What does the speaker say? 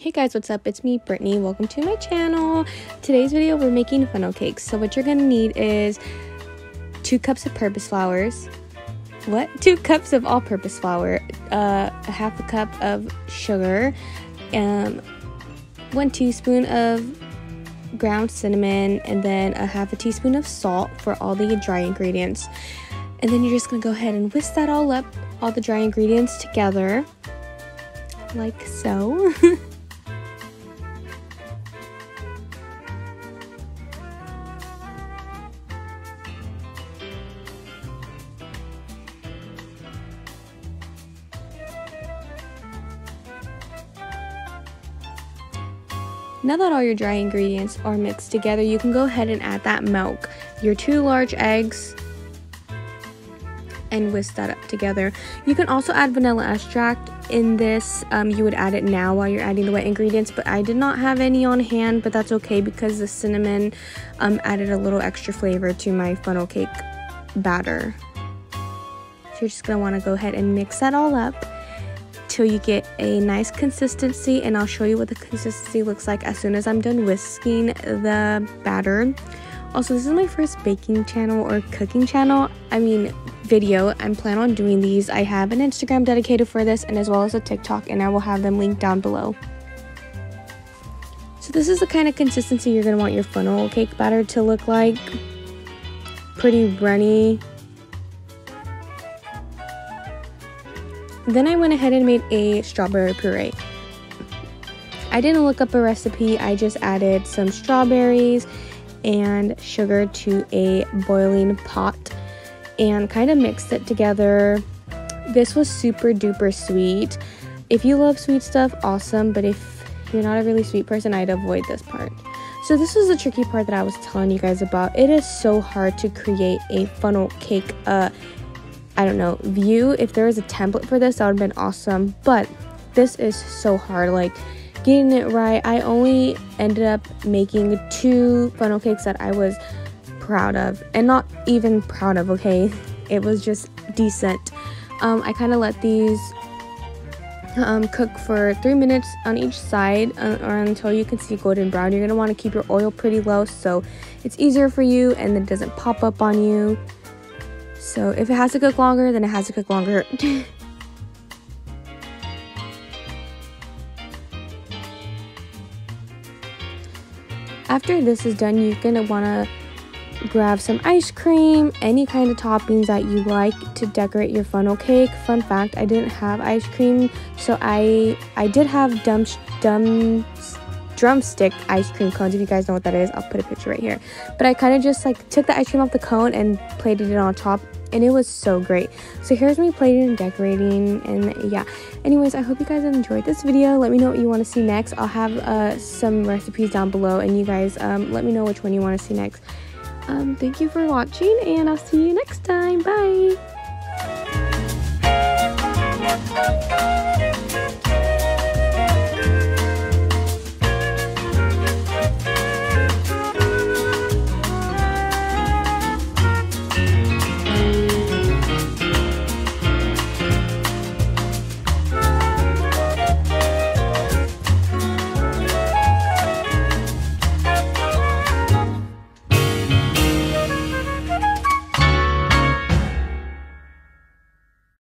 Hey guys, what's up? It's me, Britney. Welcome to my channel. Today's video, we're making funnel cakes. So what you're gonna need is two cups of purpose flours. What? Two cups of all-purpose flour, uh, a half a cup of sugar, um, one teaspoon of ground cinnamon, and then a half a teaspoon of salt for all the dry ingredients. And then you're just gonna go ahead and whisk that all up, all the dry ingredients together, like so. Now that all your dry ingredients are mixed together, you can go ahead and add that milk, your two large eggs, and whisk that up together. You can also add vanilla extract in this. Um, you would add it now while you're adding the wet ingredients, but I did not have any on hand, but that's okay because the cinnamon um, added a little extra flavor to my funnel cake batter. So you're just gonna wanna go ahead and mix that all up till you get a nice consistency and I'll show you what the consistency looks like as soon as I'm done whisking the batter. Also, this is my first baking channel or cooking channel. I mean, video. I'm planning on doing these. I have an Instagram dedicated for this and as well as a TikTok and I will have them linked down below. So this is the kind of consistency you're going to want your funnel cake batter to look like. Pretty runny, Then I went ahead and made a strawberry puree. I didn't look up a recipe, I just added some strawberries and sugar to a boiling pot and kind of mixed it together. This was super duper sweet. If you love sweet stuff, awesome, but if you're not a really sweet person, I'd avoid this part. So this is the tricky part that I was telling you guys about. It is so hard to create a funnel cake uh, I don't know, view. If there was a template for this, that would have been awesome. But this is so hard. Like, getting it right, I only ended up making two funnel cakes that I was proud of. And not even proud of, okay? It was just decent. Um, I kind of let these um, cook for three minutes on each side uh, or until you can see golden brown. You're going to want to keep your oil pretty low so it's easier for you and it doesn't pop up on you. So if it has to cook longer, then it has to cook longer. After this is done, you're gonna wanna grab some ice cream, any kind of toppings that you like to decorate your funnel cake. Fun fact, I didn't have ice cream, so I I did have dumb dumb drumstick ice cream cones. If you guys know what that is, I'll put a picture right here. But I kind of just like took the ice cream off the cone and plated it on top and it was so great. So here's me plating and decorating and yeah. Anyways, I hope you guys enjoyed this video. Let me know what you want to see next. I'll have uh, some recipes down below and you guys um, let me know which one you want to see next. Um, thank you for watching and I'll see you next time. Bye!